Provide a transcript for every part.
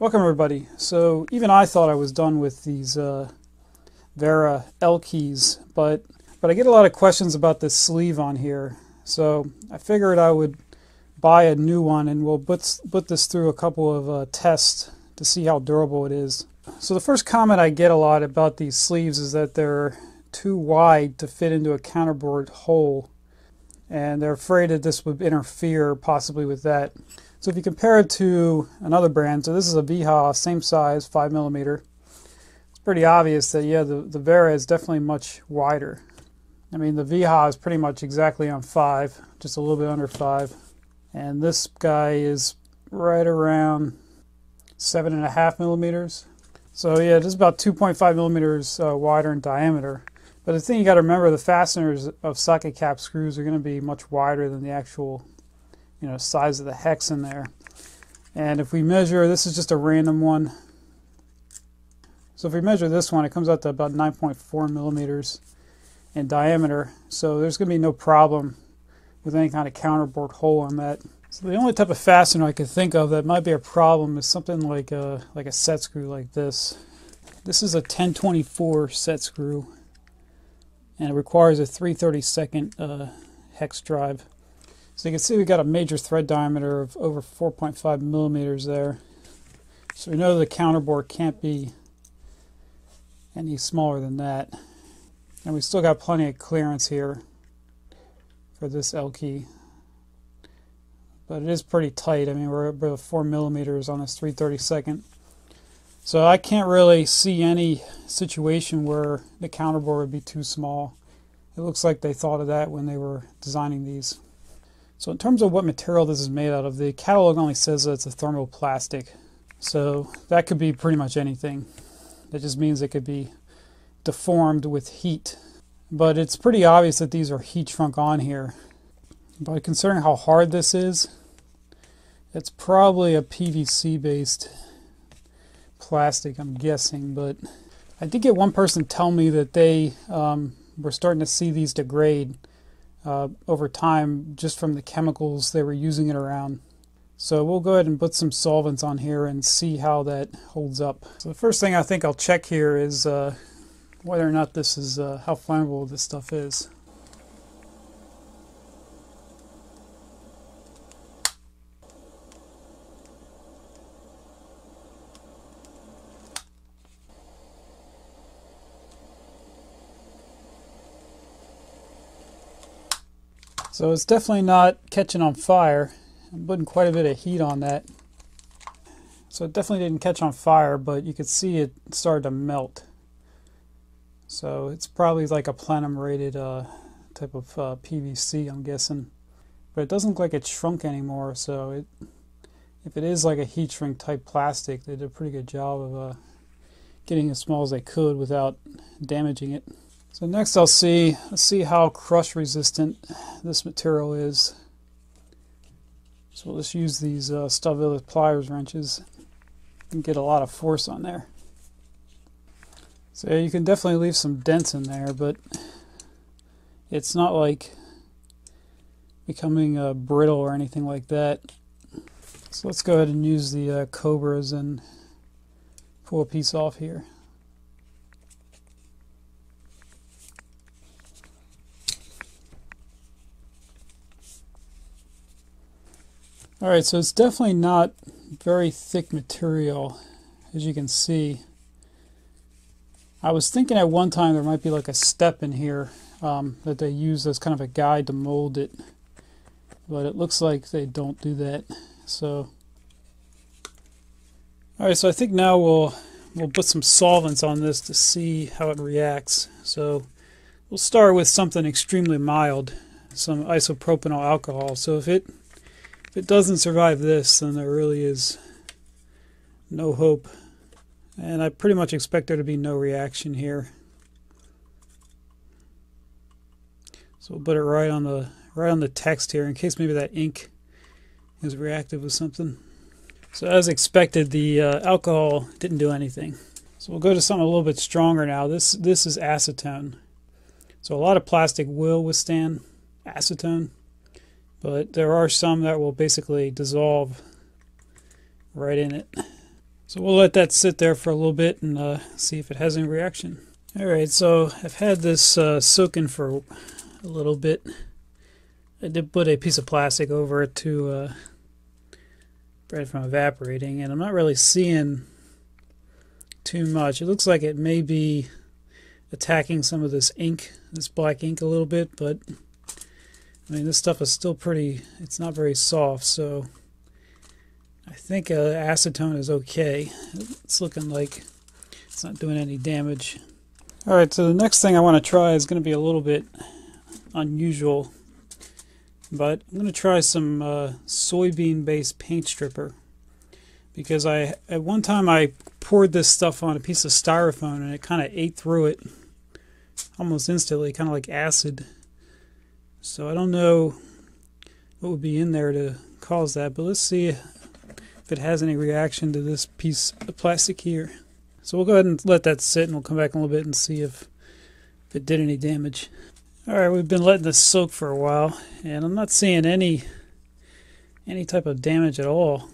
Welcome everybody. So even I thought I was done with these uh, Wera L-keys, but but I get a lot of questions about this sleeve on here. So I figured I would buy a new one and we'll put, put this through a couple of uh, tests to see how durable it is. So the first comment I get a lot about these sleeves is that they're too wide to fit into a counterbore hole and they're afraid that this would interfere possibly with that. So if you compare it to another brand, so this is a Wiha, same size, 5 millimeter. It's pretty obvious that, yeah, the, the Wera is definitely much wider. I mean, the Wiha is pretty much exactly on 5, just a little bit under 5. And this guy is right around 7.5 millimeters. So yeah, just about 2.5 millimeters uh, wider in diameter. But the thing you got to remember, the fasteners of socket cap screws are going to be much wider than the actual you know, size of the hex in there. And if we measure, this is just a random one. So if we measure this one, it comes out to about 9.4 millimeters in diameter. So there's going to be no problem with any kind of counterbore hole on that. So the only type of fastener I could think of that might be a problem is something like a, like a set screw like this. This is a 1024 set screw and it requires a 332nd uh, hex drive. So you can see we got a major thread diameter of over 4.5 millimeters there. So we know the counterbore can't be any smaller than that. And we still got plenty of clearance here for this L key. But it is pretty tight. I mean, we're about 4 millimeters on this 332nd. So I can't really see any situation where the counterbore would be too small. It looks like they thought of that when they were designing these. So in terms of what material this is made out of, the catalog only says that it's a thermoplastic. So that could be pretty much anything. That just means it could be deformed with heat. But it's pretty obvious that these are heat shrunk on here. But considering how hard this is, it's probably a PVC based plastic, I'm guessing. But I did get one person tell me that they um, were starting to see these degrade uh, over time just from the chemicals they were using it around. So we'll go ahead and put some solvents on here and see how that holds up. So the first thing I think I'll check here is uh, whether or not this is, uh, how flammable this stuff is. So it's definitely not catching on fire. I'm putting quite a bit of heat on that. So it definitely didn't catch on fire, but you could see it started to melt. So it's probably like a plenum rated uh, type of uh, PVC, I'm guessing. But it doesn't look like it's shrunk anymore, so it, if it is like a heat shrink type plastic, they did a pretty good job of uh, getting as small as they could without damaging it. So next I'll see, let's see how crush resistant this material is. So we'll just use these uh, Stahlwille pliers wrenches and get a lot of force on there. So yeah, you can definitely leave some dents in there, but it's not like becoming uh, brittle or anything like that. So let's go ahead and use the uh, Cobras and pull a piece off here. Alright, so it's definitely not very thick material, as you can see. I was thinking at one time there might be like a step in here um, that they use as kind of a guide to mold it, but it looks like they don't do that. So, alright, so I think now we'll we'll put some solvents on this to see how it reacts. So, we'll start with something extremely mild, some isopropanol alcohol. So if it if it doesn't survive this, then there really is no hope. And I pretty much expect there to be no reaction here. So we'll put it right on the right on the text here in case maybe that ink is reactive with something. So as expected, the uh, alcohol didn't do anything. So we'll go to something a little bit stronger now. This this is acetone. So a lot of plastic will withstand acetone. But there are some that will basically dissolve right in it. So we'll let that sit there for a little bit and uh, see if it has any reaction. Alright, so I've had this uh, soaking for a little bit. I did put a piece of plastic over it to uh, prevent it from evaporating, and I'm not really seeing too much. It looks like it may be attacking some of this ink, this black ink a little bit, but I mean this stuff is still pretty, it's not very soft, so I think uh, acetone is okay. It's looking like it's not doing any damage. Alright, so the next thing I want to try is going to be a little bit unusual, but I'm going to try some uh, soybean-based paint stripper because I at one time I poured this stuff on a piece of styrofoam and it kind of ate through it almost instantly, kind of like acid. So I don't know what would be in there to cause that, but let's see if it has any reaction to this piece of plastic here. So we'll go ahead and let that sit and we'll come back in a little bit and see if, if it did any damage. Alright, we've been letting this soak for a while and I'm not seeing any any type of damage at all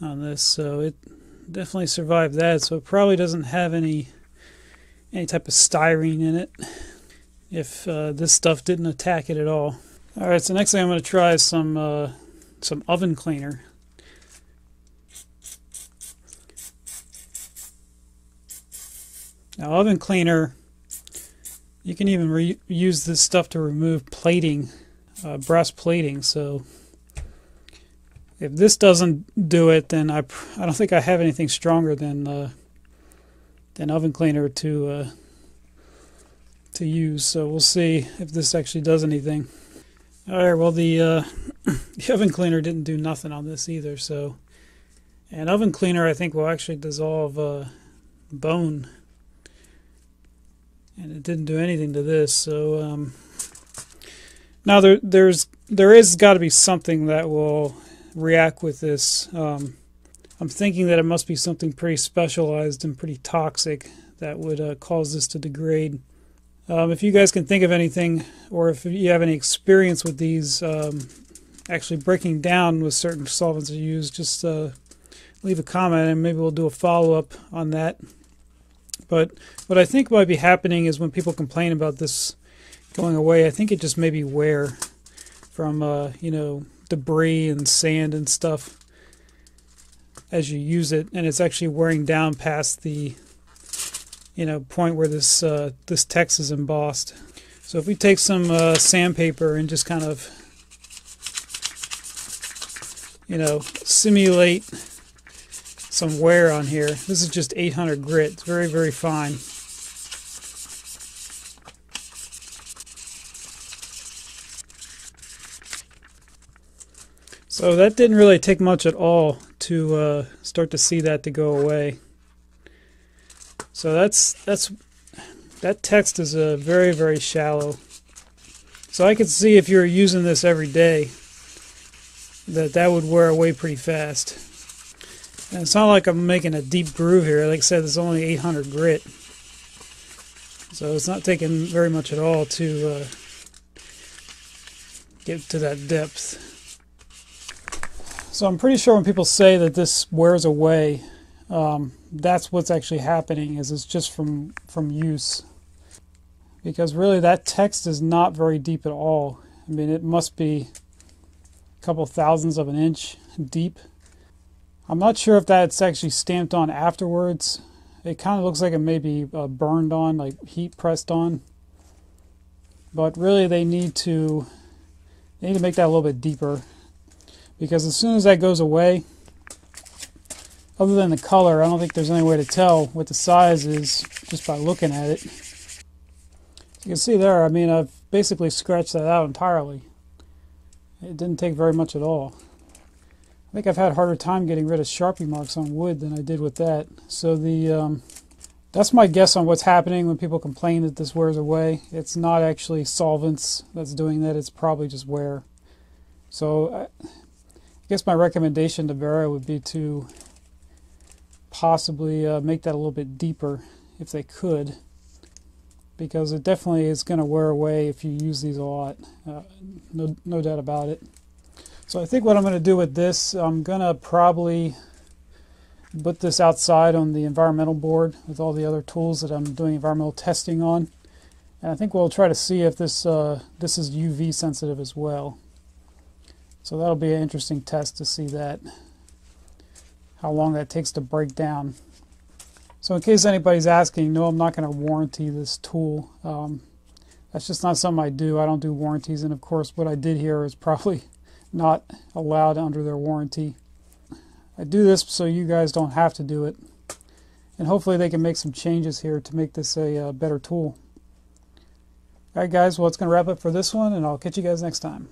on this, so it definitely survived that. So it probably doesn't have any any type of styrene in it if uh, this stuff didn't attack it at all. All right, so next thing I'm going to try is some uh, some oven cleaner. Now, oven cleaner, you can even use this stuff to remove plating, uh, brass plating. So if this doesn't do it, then I, I don't think I have anything stronger than uh, than oven cleaner to uh, to use. So we'll see if this actually does anything. All right. Well, the uh, the oven cleaner didn't do nothing on this either. So, an oven cleaner I think will actually dissolve uh, bone, and it didn't do anything to this. So um, now there there's there is got to be something that will react with this. Um, I'm thinking that it must be something pretty specialized and pretty toxic that would uh, cause this to degrade. Um, if you guys can think of anything, or if you have any experience with these um, actually breaking down with certain solvents you use, just uh, leave a comment and maybe we'll do a follow up on that. But what I think might be happening is when people complain about this going away, I think it just may be wear from, uh, you know, debris and sand and stuff as you use it, and it's actually wearing down past the you know point where this uh, this text is embossed. So if we take some uh, sandpaper and just kind of you know simulate some wear on here. This is just 800 grit. It's very very fine. So that didn't really take much at all to uh, start to see that to go away. So that's that's that text is a very very shallow. So I could see if you're using this every day that that would wear away pretty fast. And it's not like I'm making a deep groove here. Like I said, it's only 800 grit. So it's not taking very much at all to uh, get to that depth. So I'm pretty sure when people say that this wears away, um, that's what's actually happening. Is it's just from from use, because really that text is not very deep at all. I mean, it must be a couple thousandths of an inch deep. I'm not sure if that's actually stamped on afterwards. It kind of looks like it may be uh, burned on, like heat pressed on. But really, they need to they need to make that a little bit deeper because as soon as that goes away, other than the color, I don't think there's any way to tell what the size is just by looking at it. You can see there, I mean, I've basically scratched that out entirely. It didn't take very much at all. I think I've had a harder time getting rid of Sharpie marks on wood than I did with that. So the um, that's my guess on what's happening when people complain that this wears away. It's not actually solvents that's doing that. It's probably just wear. So I guess my recommendation to Wera would be to possibly uh, make that a little bit deeper if they could because it definitely is going to wear away if you use these a lot uh, no, no doubt about it so I think what I'm going to do with this I'm going to probably put this outside on the environmental board with all the other tools that I'm doing environmental testing on. And I think we'll try to see if this uh, this is UV sensitive as well. So that'll be an interesting test to see that, how long that takes to break down. So in case anybody's asking, no, I'm not going to warranty this tool. Um, that's just not something I do. I don't do warranties. And of course, what I did here is probably not allowed under their warranty. I do this so you guys don't have to do it. And hopefully they can make some changes here to make this a uh, better tool. Alright guys, well it's going to wrap up for this one and I'll catch you guys next time.